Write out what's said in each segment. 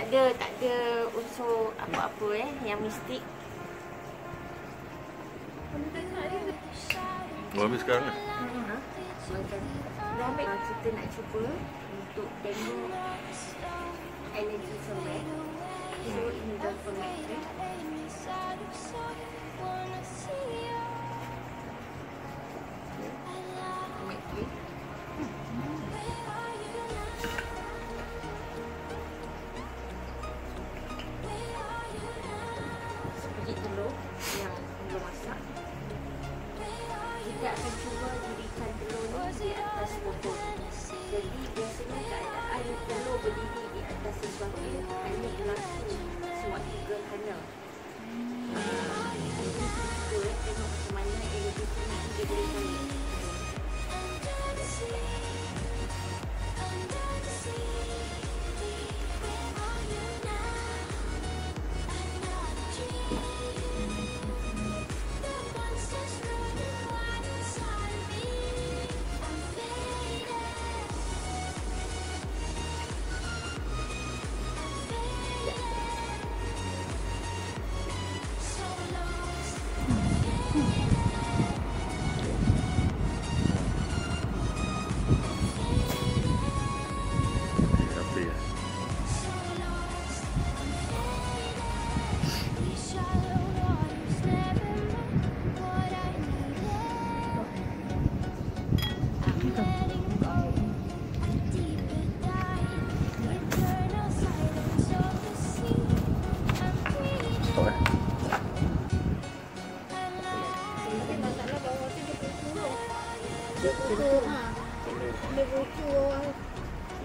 ada tak ada unsur apa-apa eh yang mistik. Mau ambil sekarang kan? Ha? Macam dah ambil uh, kita nak cuba untuk demo energy ferment. So ini dah ferment eh. Ini. Stop eh.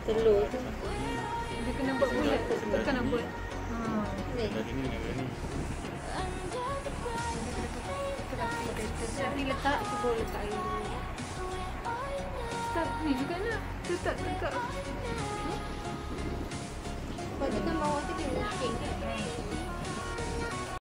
Telur tu. Dia kena buat bulat tu. Kena buat. Ha. Jadi letak, cuba letak air. Tak, ni juga nak. Letak dekat.